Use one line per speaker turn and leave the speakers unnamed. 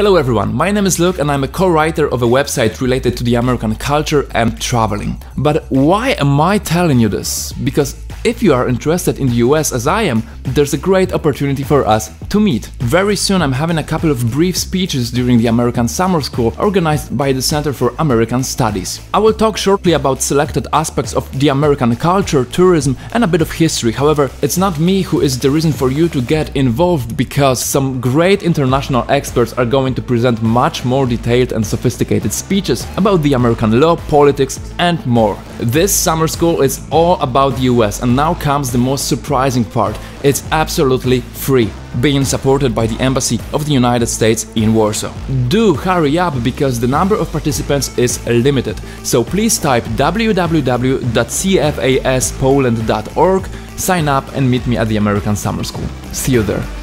Hello everyone, my name is Luke and I'm a co-writer of a website related to the American culture and traveling. But why am I telling you this? Because if you are interested in the US as I am, there's a great opportunity for us to meet. Very soon I'm having a couple of brief speeches during the American Summer School organized by the Center for American Studies. I will talk shortly about selected aspects of the American culture, tourism and a bit of history. However, it's not me who is the reason for you to get involved because some great international experts are going to present much more detailed and sophisticated speeches about the American law, politics and more. This summer school is all about the US and and now comes the most surprising part. It's absolutely free, being supported by the Embassy of the United States in Warsaw. Do hurry up because the number of participants is limited, so please type www.cfaspoland.org, sign up and meet me at the American Summer School. See you there.